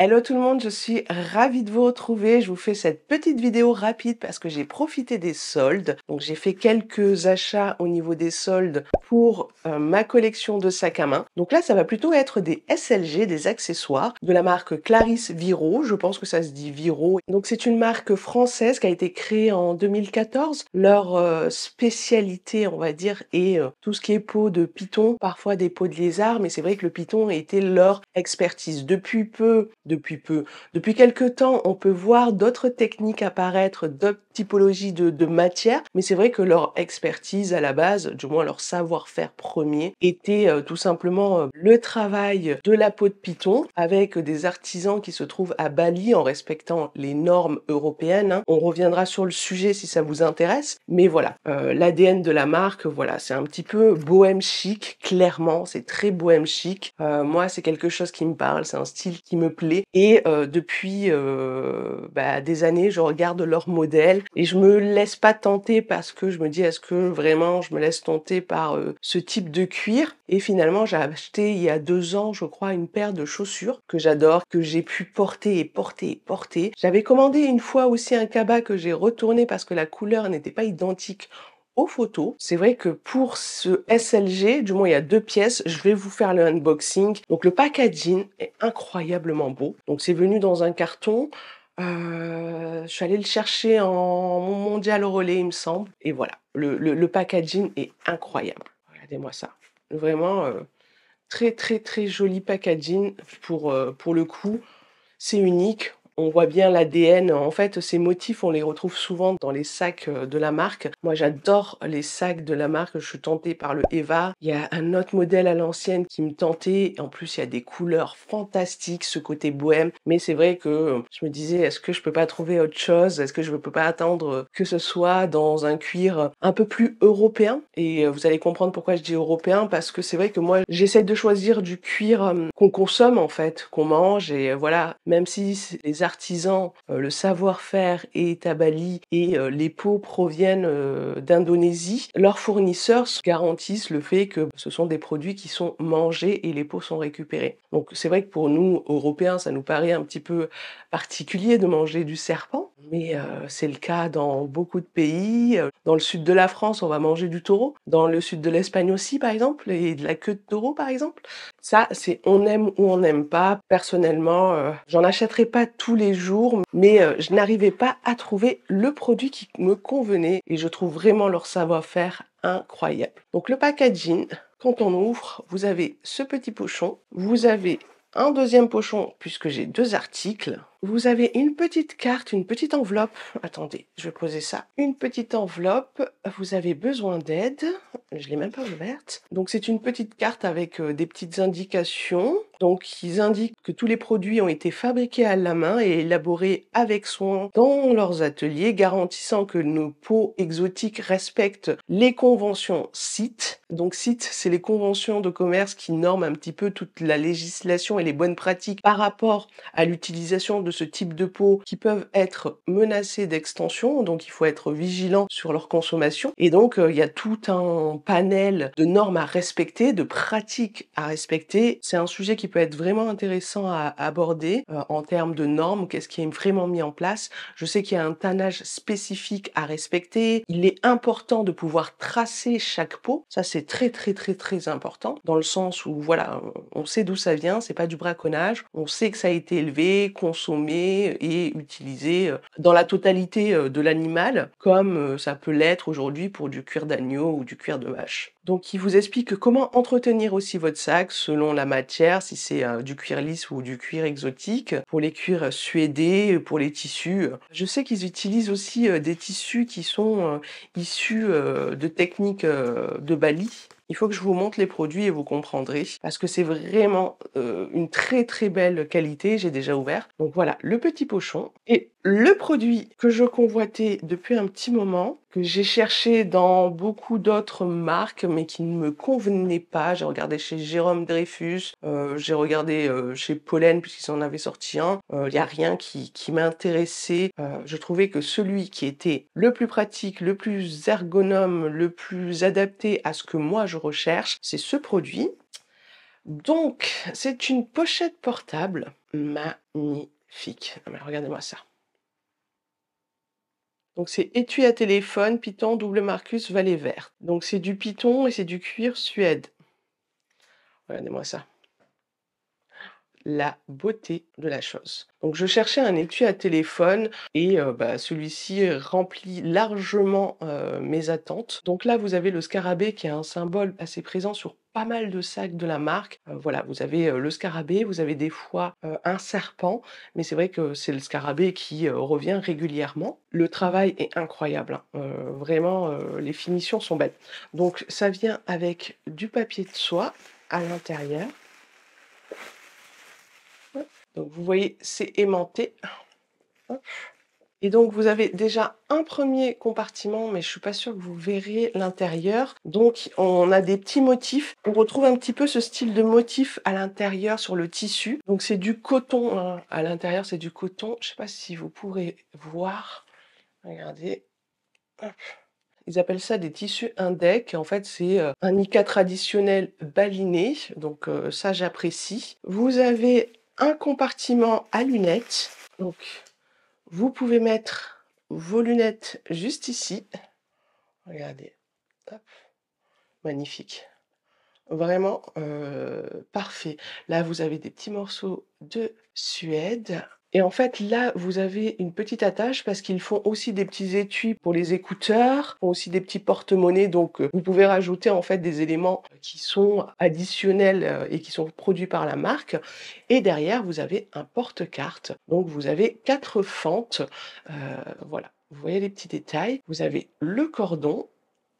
Hello tout le monde, je suis ravie de vous retrouver. Je vous fais cette petite vidéo rapide parce que j'ai profité des soldes. Donc j'ai fait quelques achats au niveau des soldes pour euh, ma collection de sacs à main. Donc là, ça va plutôt être des SLG, des accessoires de la marque Clarisse Viro. Je pense que ça se dit Viro. Donc c'est une marque française qui a été créée en 2014. Leur euh, spécialité, on va dire, est euh, tout ce qui est peau de python, parfois des peaux de lézard, mais c'est vrai que le python a été leur expertise. Depuis peu, depuis peu. Depuis quelque temps, on peut voir d'autres techniques apparaître, de, de matières, mais c'est vrai que leur expertise à la base, du moins leur savoir-faire premier, était euh, tout simplement euh, le travail de la peau de python avec des artisans qui se trouvent à Bali en respectant les normes européennes. Hein. On reviendra sur le sujet si ça vous intéresse, mais voilà, euh, l'ADN de la marque, voilà, c'est un petit peu bohème chic, clairement, c'est très bohème chic. moi, c'est quelque chose qui me parle, c'est un style qui me plaît et depuis bah, des années, je regarde leurs modèles et je me laisse pas tenter parce que je me dis est-ce que vraiment je me laisse tenter par euh, ce type de cuir? Et finalement, j'ai acheté il y a deux ans, je crois, une paire de chaussures que j'adore, que j'ai pu porter et porter et porter. J'avais commandé une fois aussi un cabas que j'ai retourné parce que la couleur n'était pas identique photos. C'est vrai que pour ce SLG, du moins il y a deux pièces, je vais vous faire le unboxing. Donc le packaging est incroyablement beau. Donc c'est venu dans un carton. Euh, je suis allée le chercher en mondial relais, il me semble. Et voilà, le, packaging est incroyable. Regardez-moi ça. Vraiment euh, très très très joli packaging pour, euh, pour le coup. C'est unique on voit bien l'ADN. En fait, ces motifs, on les retrouve souvent dans les sacs euh, de la marque. Moi, j'adore les sacs de la marque. Je suis tentée par le Eva. Il y a un autre modèle à l'ancienne qui me tentait. En plus, il y a des couleurs fantastiques, ce côté bohème. Mais c'est vrai que je me disais, est-ce que je peux pas trouver autre chose? Est-ce que je ne peux pas attendre que ce soit dans un cuir un peu plus européen? Et euh, vous allez comprendre pourquoi je dis européen, parce que c'est vrai que moi, j'essaie de choisir du cuir euh, qu'on consomme, en fait, qu'on mange. Et voilà, même si les artisans, euh, le savoir-faire est à Bali et euh, les peaux proviennent euh, d'Indonésie, leurs fournisseurs garantissent le fait que ce sont des produits qui sont mangés et les peaux sont récupérées. Donc c'est vrai que pour nous, Européens, ça nous paraît un petit peu particulier de manger du serpent, mais c'est le cas dans beaucoup de pays. Dans le sud de la France, on va manger du taureau. Dans le sud de l'Espagne aussi, par exemple, et de la queue de taureau, par exemple. Ça, c'est on aime ou on n'aime pas. Personnellement, j'en achèterai pas tous les jours, mais euh, je n'arrivais pas à trouver le produit qui me convenait et je trouve vraiment leur savoir-faire incroyable. Donc le packaging, quand on ouvre, vous avez ce petit pochon, vous avez un deuxième pochon puisque j'ai deux articles. Vous avez une petite carte, une petite enveloppe. Attendez, je vais poser ça. Une petite enveloppe. Vous avez besoin d'aide. Je l'ai même pas ouverte. Donc c'est une petite carte avec euh, des petites indications. Donc ils indiquent que tous les produits ont été fabriqués à la main et élaborés avec soin dans leurs ateliers, garantissant que nos peaux exotiques respectent les conventions CIT. Donc CIT, c'est les conventions de commerce qui norment un petit peu toute la législation et les bonnes pratiques par rapport à l'utilisation de ce type de peau qui peuvent être menacées d'extension. Donc il faut être vigilant sur leur consommation. Et donc euh, il y a tout un panel de normes à respecter, de pratiques à respecter. C'est un sujet qui peut être vraiment intéressant à aborder euh, en termes de normes, qu'est-ce qui est vraiment mis en place. Je sais qu'il y a un tannage spécifique à respecter. Il est important de pouvoir tracer chaque peau. Ça, c'est très, très, très, très important dans le sens où, voilà, on sait d'où ça vient, c'est pas du braconnage. On sait que ça a été élevé, consommé et utilisé euh, dans la totalité euh, de l'animal, comme ça peut l'être aujourd'hui pour du cuir d'agneau ou du cuir de vache. Donc, il vous explique comment entretenir aussi votre sac selon la matière, si c'est euh, du cuir lisse ou du cuir exotique, pour les cuirs suédés, pour les tissus. Je sais qu'ils utilisent aussi euh, des tissus qui sont euh, issus de techniques de Bali. Il faut que je vous montre les produits et vous comprendrez parce que c'est vraiment une très très belle qualité. J'ai déjà ouvert. Donc voilà, le petit pochon et le produit que je convoitais depuis un petit moment, que j'ai cherché dans beaucoup d'autres marques, mais qui ne me convenaient pas. J'ai regardé chez Jérôme Dreyfus, euh, j'ai regardé euh, chez Pollen, puisqu'ils en avaient sorti un. Il euh, n'y a rien qui, m'intéressait. je trouvais que celui qui était le plus pratique, le plus ergonome, le plus adapté à ce que moi recherche, c'est ce produit. Donc, c'est une pochette portable magnifique. Regardez-moi ça. Donc c'est étui à téléphone, Python, double Marcus, vallée verte. Donc c'est du Python et c'est du cuir Suède. Regardez-moi ça la beauté de la chose. Donc je cherchais un étui à téléphone et euh, bah, celui-ci remplit largement euh, mes attentes. Donc là vous avez le scarabée qui est un symbole assez présent sur pas mal de sacs de la marque. Euh, voilà, vous avez le scarabée, vous avez des fois un serpent, mais c'est vrai que c'est le scarabée qui revient régulièrement. Le travail est incroyable, hein. vraiment les finitions sont belles. Donc ça vient avec du papier de soie à l'intérieur. Donc vous voyez, c'est aimanté. Et donc vous avez déjà un premier compartiment, mais je suis pas sûre que vous verrez l'intérieur. Donc on a des petits motifs. On retrouve un petit peu ce style de motif à l'intérieur sur le tissu. Donc c'est du coton. Hein. À l'intérieur c'est du coton. Je sais pas si vous pourrez voir. Regardez. Ils appellent ça des tissus index. En fait, c'est euh, un Ika traditionnel baliné. Donc euh, ça, j'apprécie. Vous avez un compartiment à lunettes. Donc, vous pouvez mettre vos lunettes juste ici. Regardez. Magnifique. Vraiment euh, parfait. Là, vous avez des petits morceaux de suède. Et en fait, là, vous avez une petite attache parce qu'ils font aussi des petits étuis pour les écouteurs, font aussi des petits porte-monnaies. Donc, euh, vous pouvez rajouter en fait des éléments qui sont additionnels euh, et qui sont produits par la marque. Et derrière, vous avez un porte-carte. Donc, vous avez quatre fentes. Euh, voilà. Vous voyez les petits détails. Vous avez le cordon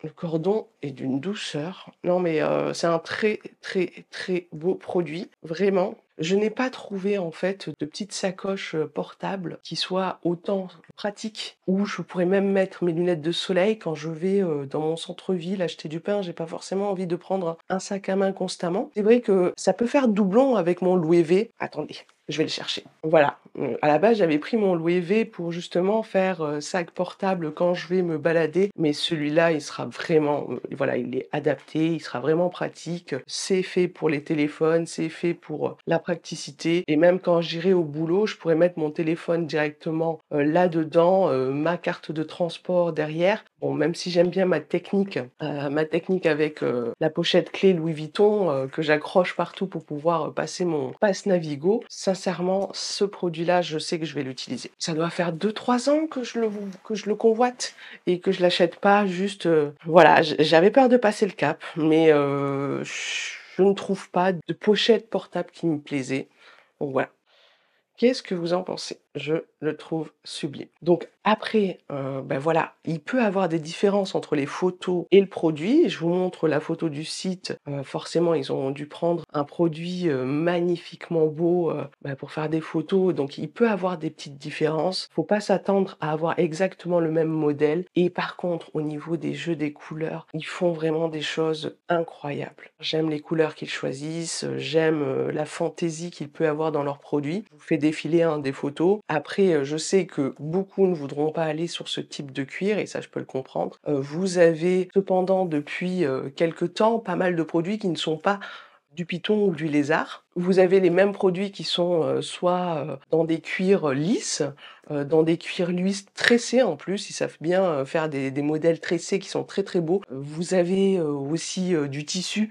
le cordon est d'une douceur. Non, mais c'est un très, très, très beau produit. Vraiment, je n'ai pas trouvé en fait de petites sacoches portables qui soient autant pratiques où je pourrais même mettre mes lunettes de soleil quand je vais dans mon centre-ville acheter du pain. J'ai pas forcément envie de prendre un sac à main constamment. C'est vrai que ça peut faire doublon avec mon Louis V. Attendez, je vais le chercher. Voilà. À la base, j'avais pris mon Louis V pour justement faire sac portable quand je vais me balader, mais celui-là, il sera vraiment, voilà, il est adapté, il sera vraiment pratique. C'est fait pour les téléphones, c'est fait pour la praticité. Et même quand j'irai au boulot, je pourrais mettre mon téléphone directement euh, là-dedans, euh, ma carte de transport derrière. Bon, même si j'aime bien ma technique, euh, ma technique avec la pochette clé Louis Vuitton que j'accroche partout pour pouvoir passer mon passe Navigo, sincèrement, ce produit-là, je sais que je vais l'utiliser. Ça doit faire 2-3 ans que je le que je le convoite et que je l'achète pas juste. voilà, j'avais peur de passer le cap, mais je ne trouve pas de pochette portable qui me plaisait. Donc voilà. Qu'est-ce que vous en pensez? Je le trouve sublime. Donc après, euh, ben voilà, il peut avoir des différences entre les photos et le produit. Je vous montre la photo du site. Euh, forcément, ils ont dû prendre un produit euh, magnifiquement beau ben pour faire des photos. Donc il peut avoir des petites différences. Faut pas s'attendre à avoir exactement le même modèle. Et par contre, au niveau des jeux des couleurs, ils font vraiment des choses incroyables. J'aime les couleurs qu'ils choisissent. J'aime la fantaisie qu'ils peuvent avoir dans leurs produits. Je vous fais défiler des photos. Après, je sais que beaucoup ne voudront pas aller sur ce type de cuir et ça je peux le comprendre. vous avez cependant depuis quelques temps pas mal de produits qui ne sont pas du python ou du lézard. Vous avez les mêmes produits qui sont soit dans des cuirs lisses, dans des cuirs lisses tressés en plus, ils savent bien faire des, modèles tressés qui sont très très beaux. Vous avez aussi du tissu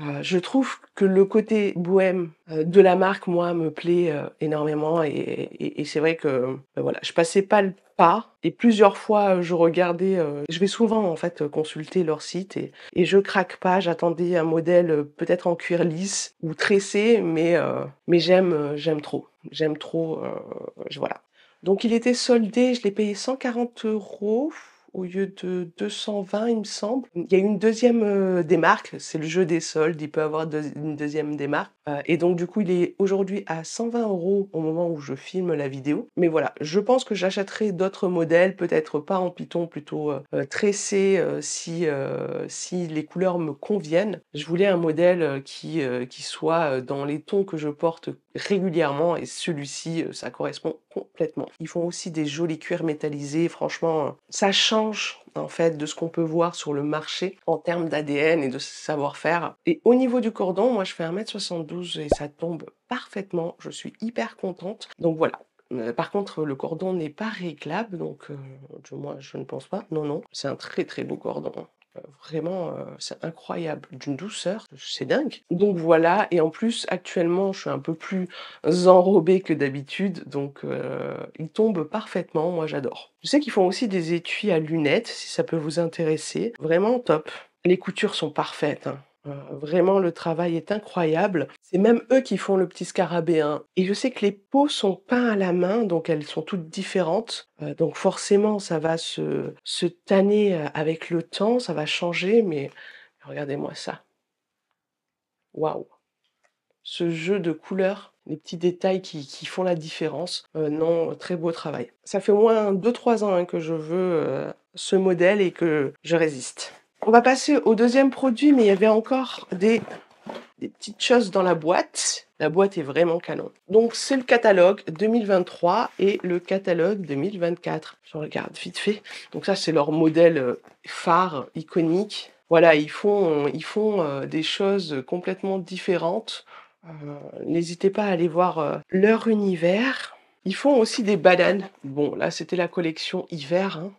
euh, je trouve que le côté bohème euh, de la marque, moi, me plaît euh, énormément et, c'est vrai que ben voilà, je passais pas le pas et plusieurs fois je regardais, je vais souvent en fait consulter leur site et, je craque pas. J'attendais un modèle peut-être en cuir lisse ou tressé, mais mais j'aime j'aime trop, j'aime trop, voilà. Donc il était soldé, je l'ai payé 140 euros au lieu de 220, il me semble. Il y a une deuxième euh, démarque, c'est le jeu des soldes, il peut avoir une deuxième démarque. Et donc du coup, il est aujourd'hui à 120 euros au moment où je filme la vidéo. Mais voilà, je pense que j'achèterai d'autres modèles, peut-être pas en Python, plutôt euh, tressé si, si les couleurs me conviennent. Je voulais un modèle qui, qui soit dans les tons que je porte régulièrement et celui-ci, ça correspond complètement. Ils font aussi des jolis cuirs métallisés, franchement, ça change en fait de ce qu'on peut voir sur le marché en termes d'ADN et de savoir-faire. Et au niveau du cordon, moi je fais 1m72 et ça tombe parfaitement. Je suis hyper contente. Donc voilà, euh, par contre, le cordon n'est pas réglable, donc euh, moi je ne pense pas. Non, non, c'est un très très beau cordon. Euh, vraiment, c'est incroyable, d'une douceur, c'est dingue. Donc voilà, et en plus, actuellement, je suis un peu plus enrobée que d'habitude, donc il tombe parfaitement, moi j'adore. Je sais qu'ils font aussi des étuis à lunettes, si ça peut vous intéresser. Vraiment top. Les coutures sont parfaites. Hein. Euh, vraiment, le travail est incroyable. C'est même eux qui font le petit scarabée, hein. Et je sais que les peaux sont peintes à la main, donc elles sont toutes différentes. Euh, donc forcément, ça va se, tanner euh, avec le temps, ça va changer, mais regardez-moi ça. Waouh! Ce jeu de couleurs, les petits détails qui, font la différence. non, très beau travail. Ça fait au moins 2-3 ans hein, que je veux ce modèle et que je résiste. On va passer au deuxième produit, mais il y avait encore des, petites choses dans la boîte. La boîte est vraiment canon. Donc c'est le catalogue 2023 et le catalogue 2024. Je regarde vite fait. Donc ça c'est leur modèle euh, phare iconique. Voilà, ils font, ils font euh, des choses complètement différentes. Euh, n'hésitez pas à aller voir leur univers. Ils font aussi des bananes. Bon, là c'était la collection hiver. Hein.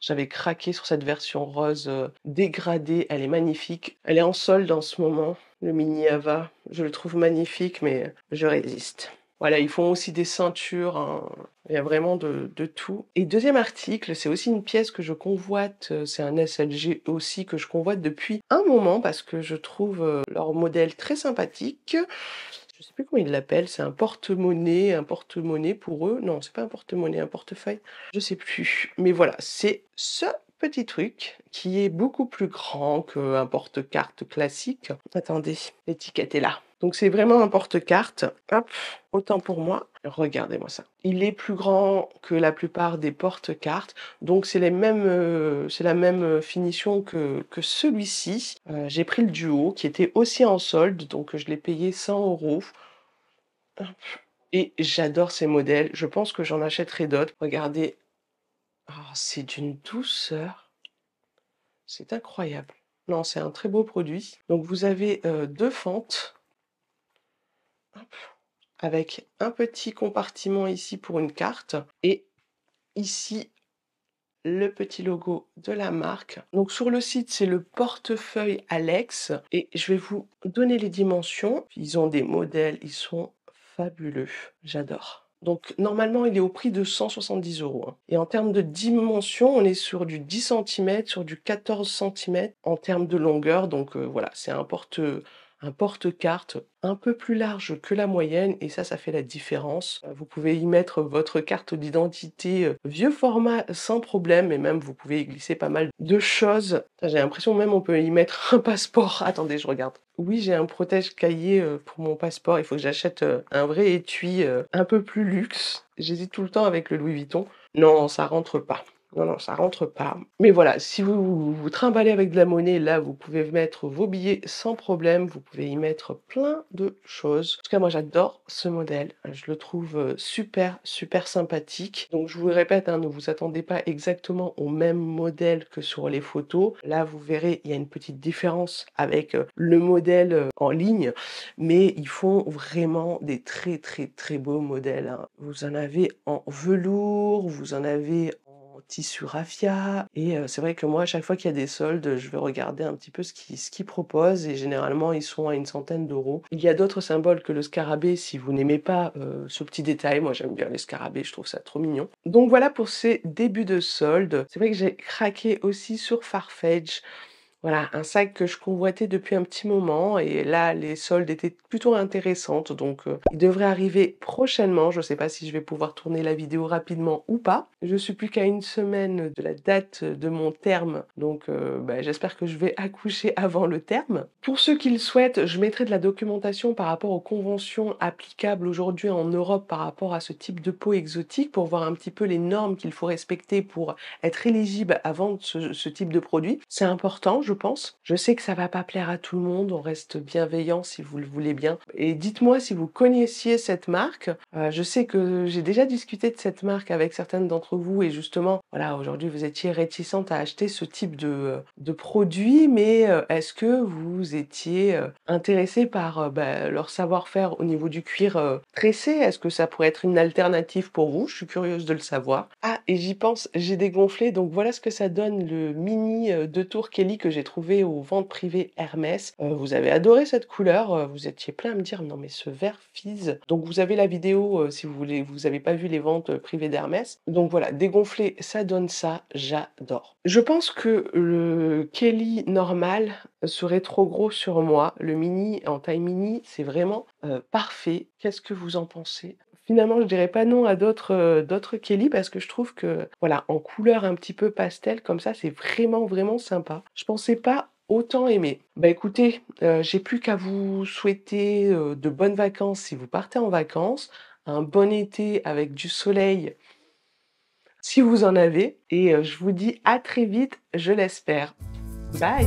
J'avais craqué sur cette version rose dégradée, elle est magnifique. Elle est en solde en ce moment, le mini Ava. Je le trouve magnifique, mais je résiste. Voilà, ils font aussi des ceintures, hein. il y a vraiment de, tout. Et deuxième article, c'est aussi une pièce que je convoite, euh, c'est un SLG aussi que je convoite depuis un moment parce que je trouve euh, leur modèle très sympathique je sais plus comment ils l'appellent, c'est un porte-monnaie, un porte-monnaie pour eux. Non, c'est pas un porte-monnaie, un portefeuille. Je sais plus. Mais voilà, c'est ce petit truc qui est beaucoup plus grand qu'un porte-carte classique. Attendez, l'étiquette est là. Donc c'est vraiment un porte-carte. Hop, autant pour moi. Regardez-moi ça. Il est plus grand que la plupart des porte-cartes. Donc c'est euh, la même finition que, que celui-ci. Euh, j'ai pris le duo qui était aussi en solde. Donc je l'ai payé 100 euros. Et j'adore ces modèles. Je pense que j'en achèterai d'autres. Regardez. Oh, c'est d'une douceur. C'est incroyable. Non, c'est un très beau produit. Donc vous avez euh, deux fentes avec un petit compartiment ici pour une carte et ici le petit logo de la marque. Donc sur le site, c'est le portefeuille Alex et je vais vous donner les dimensions. Ils ont des modèles, ils sont fabuleux. J'adore. Donc normalement, il est au prix de 170 euros. Hein. Et en termes de dimension, on est sur du 10 cm, sur du 14 cm en termes de longueur. Donc euh, voilà, c'est un porte un porte-carte un peu plus large que la moyenne et ça, ça fait la différence. Euh, vous pouvez y mettre votre carte d'identité euh, vieux format sans problème et même vous pouvez y glisser pas mal de choses. J'ai l'impression même on peut y mettre un passeport. Attendez, je regarde. Oui, j'ai un protège cahier euh, pour mon passeport. Il faut que j'achète un vrai étui un peu plus luxe. J'hésite tout le temps avec le Louis Vuitton. Non, ça rentre pas. Non, non, ça rentre pas. Mais voilà, si vous vous trimballez avec de la monnaie, là, vous pouvez mettre vos billets sans problème. Vous pouvez y mettre plein de choses. En tout cas, moi, j'adore ce modèle. Je le trouve euh, super, super sympathique. Donc, je vous répète, hein, ne vous attendez pas exactement au même modèle que sur les photos. Là, vous verrez, il y a une petite différence avec euh, le modèle euh, en ligne. Mais ils font vraiment des très, très, très beaux modèles. Hein. Vous en avez en velours, vous en avez tissu raffia. Et c'est vrai que moi, à chaque fois qu'il y a des soldes, je vais regarder un petit peu ce qu'ils ce proposent et généralement, ils sont à une centaine d'euros. Il y a d'autres symboles que le scarabée si vous n'aimez pas ce petit détail. Moi, j'aime bien les scarabées, je trouve ça trop mignon. Donc voilà pour ces débuts de soldes. C'est vrai que j'ai craqué aussi sur Farfetch. Voilà, un sac que je convoitais depuis un petit moment et là, les soldes étaient plutôt intéressantes, donc il devrait arriver prochainement. Je ne sais pas si je vais pouvoir tourner la vidéo rapidement ou pas. Je suis plus qu'à une semaine de la date de mon terme, donc bah, j'espère que je vais accoucher avant le terme. Pour ceux qui le souhaitent, je mettrai de la documentation par rapport aux conventions applicables aujourd'hui en Europe par rapport à ce type de peau exotique pour voir un petit peu les normes qu'il faut respecter pour être éligible à vendre ce, ce type de produit. C'est important je pense. Je sais que ça va pas plaire à tout le monde, on reste bienveillant si vous le voulez bien. Et dites-moi si vous connaissiez cette marque. Euh, je sais que j'ai déjà discuté de cette marque avec certaines d'entre vous et justement, voilà, aujourd'hui vous étiez réticente à acheter ce type de, de produit, mais euh, est-ce que vous étiez euh, intéressé par bah, leur savoir-faire au niveau du cuir tressé Est-ce que ça pourrait être une alternative pour vous? Je suis curieuse de le savoir. Ah, et j'y pense, j'ai dégonflé, donc voilà ce que ça donne le mini de tour Kelly que j'ai trouvé aux ventes privées Hermès. vous avez adoré cette couleur, vous étiez plein à me dire non mais ce vert fise. Donc vous avez la vidéo si vous voulez, vous n'avez pas vu les ventes privées d'Hermès. Donc voilà, dégonflé, ça donne ça, j'adore. Je pense que le Kelly normal serait trop gros sur moi. Le mini en taille mini, c'est vraiment parfait. Qu'est-ce que vous en pensez? Finalement, je dirais pas non à d'autres d'autres Kelly parce que je trouve que voilà, en couleur un petit peu pastel comme ça, c'est vraiment vraiment sympa. Je pensais pas autant aimer. Bah écoutez, j'ai plus qu'à vous souhaiter de bonnes vacances si vous partez en vacances, un bon été avec du soleil si vous en avez et je vous dis à très vite, je l'espère. Bye